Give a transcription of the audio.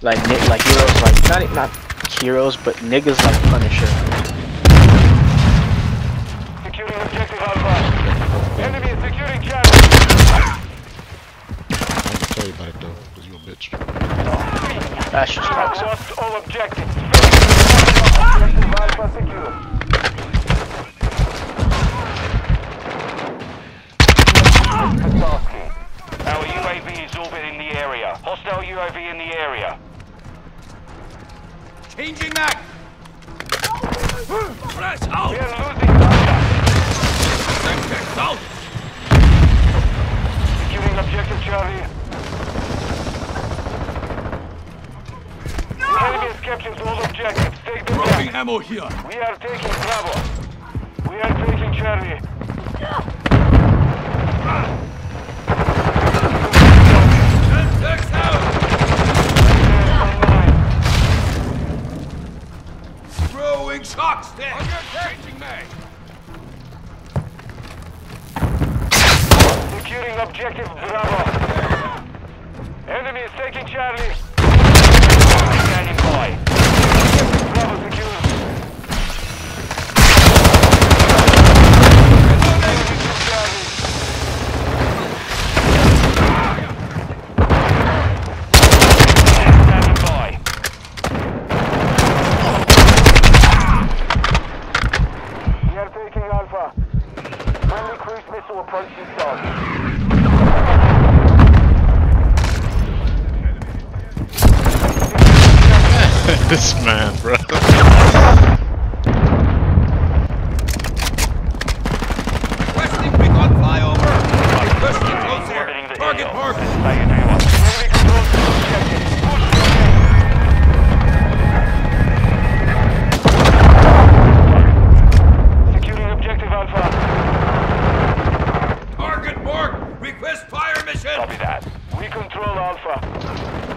Like ni- like heroes like not not heroes, but niggas like Punisher. Securing objective Alpha. Enemy is securing Charlie. I'll tell you about it though, cause you a bitch. That's just toxic. Lost all objectives. Objective Alpha secure. Our UAV is orbiting the area. Hostile UAV in the area. Changing mag! Press out! We are losing contact. Semtex out! Securing objective Charlie. The enemy has captured all objectives. Take them Dropping back. ammo here! We are taking Bravo. We are taking Charlie. Throwing shocks there! Changing mag! Securing objective Bravo. Enemy is taking Charlie. Standing by. Bravo secure. Enemy took Charlie. Standing by. We are taking Alpha. Friendly cruise missile approaching target. this man, bro. Fire! Copy that. We control Alpha.